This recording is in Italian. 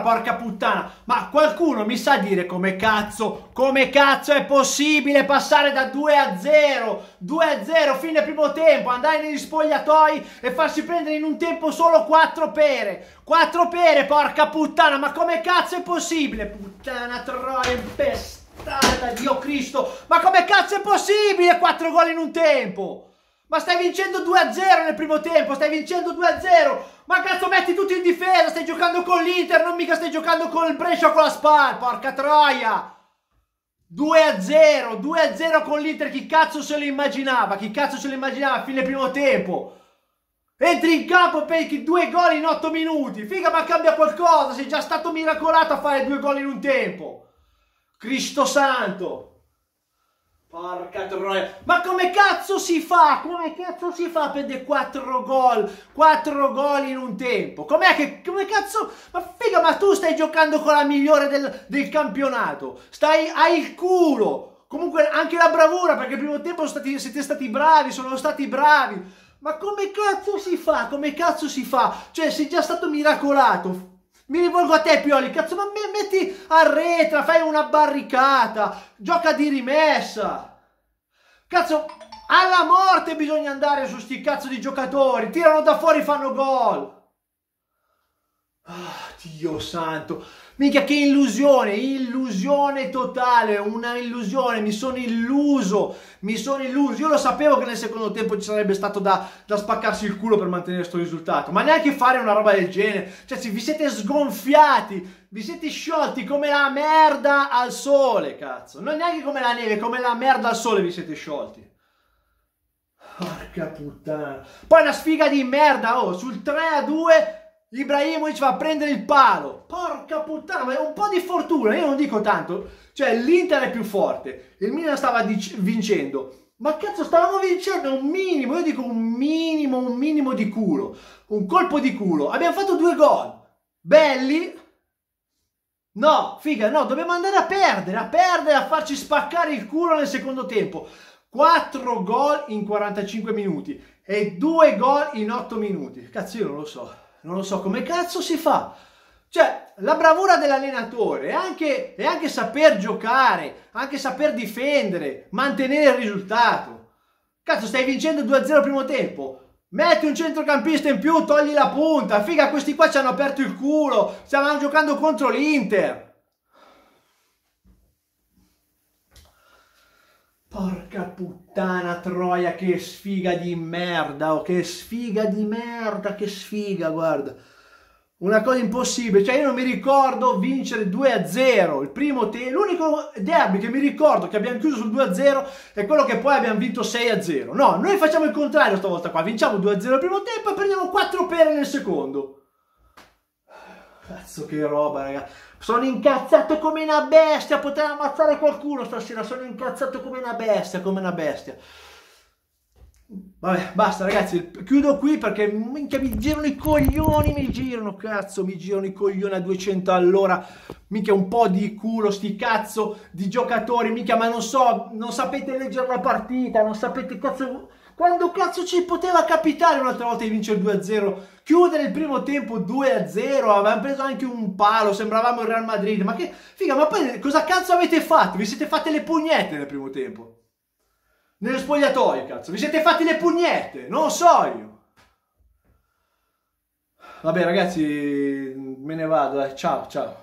Porca puttana, ma qualcuno mi sa dire come cazzo, come cazzo è possibile passare da 2 a 0, 2 a 0 fine primo tempo, andare negli spogliatoi e farsi prendere in un tempo solo 4 pere, 4 pere porca puttana, ma come cazzo è possibile? Puttana troia impestata, Dio Cristo, ma come cazzo è possibile 4 gol in un tempo? Ma stai vincendo 2-0 nel primo tempo, stai vincendo 2-0. Ma cazzo metti tutti in difesa, stai giocando con l'Inter, non mica stai giocando con il Brescia o con la Spal, porca troia. 2-0, 2-0 con l'Inter, chi cazzo se lo immaginava? Chi cazzo se lo immaginava a fine primo tempo? Entri in campo per due gol in 8 minuti. Figa, ma cambia qualcosa, sei già stato miracolato a fare due gol in un tempo. Cristo santo. Porca troia. Ma come cazzo si fa? Come cazzo si fa per dei 4 gol? 4 gol in un tempo? Com'è che... Come cazzo... Ma figa, ma tu stai giocando con la migliore del, del campionato. Stai... Hai il culo. Comunque anche la bravura, perché il primo tempo stati, siete stati bravi, sono stati bravi. Ma come cazzo si fa? Come cazzo si fa? Cioè, sei già stato miracolato. Mi rivolgo a te, Pioli. Cazzo, ma metti a retra, fai una barricata. Gioca di rimessa. Cazzo, alla morte bisogna andare su sti cazzo di giocatori. Tirano da fuori, fanno gol. Ah, Dio santo. Mica che illusione, illusione totale, una illusione, mi sono illuso, mi sono illuso. Io lo sapevo che nel secondo tempo ci sarebbe stato da, da spaccarsi il culo per mantenere questo risultato, ma neanche fare una roba del genere. Cioè, vi siete sgonfiati, vi siete sciolti come la merda al sole, cazzo. Non neanche come la neve, come la merda al sole vi siete sciolti. Porca puttana. Poi una sfiga di merda, oh, sul 3 a 2 Ibrahimovic va a prendere il palo. Porca puttana, ma è un po' di fortuna. Io non dico tanto. Cioè, l'Inter è più forte. Il Milan stava vincendo. Ma cazzo, stavamo vincendo un minimo. Io dico un minimo, un minimo di culo. Un colpo di culo. Abbiamo fatto due gol. Belli. No, figa, no, dobbiamo andare a perdere, a perdere, a farci spaccare il culo nel secondo tempo. 4 gol in 45 minuti e 2 gol in 8 minuti. Cazzo, io non lo so non lo so come cazzo si fa. Cioè, la bravura dell'allenatore è anche, è anche saper giocare, anche saper difendere, mantenere il risultato. Cazzo, stai vincendo 2-0 al primo tempo. Metti un centrocampista in più, togli la punta. Figa, questi qua ci hanno aperto il culo. Stavano giocando contro l'Inter. Porca puttana troia, che sfiga di merda, oh, che sfiga di merda, che sfiga, guarda. Una cosa impossibile, cioè io non mi ricordo vincere 2-0, il primo te- l'unico derby che mi ricordo che abbiamo chiuso sul 2-0 è quello che poi abbiamo vinto 6-0. No, noi facciamo il contrario stavolta qua, vinciamo 2-0 il primo tempo e prendiamo 4 pere nel secondo. Cazzo che roba, raga. Sono incazzato come una bestia. Potrei ammazzare qualcuno stasera. Sono incazzato come una bestia, come una bestia. Vabbè, basta ragazzi, chiudo qui perché minchia mi girano i coglioni, mi girano, cazzo, mi girano i coglioni a 200 all'ora, minchia un po' di culo, sti cazzo di giocatori, minchia, ma non so, non sapete leggere la partita, non sapete cazzo quando cazzo ci poteva capitare un'altra volta di vincere 2-0? Chiudere il primo tempo 2-0, avevamo preso anche un palo, sembravamo il Real Madrid. Ma che figa, ma poi cosa cazzo avete fatto? Vi siete fatti le pugnette nel primo tempo? Nello spogliatoio, cazzo. Vi siete fatti le pugnette? Non so io. Vabbè ragazzi, me ne vado, eh. ciao, ciao.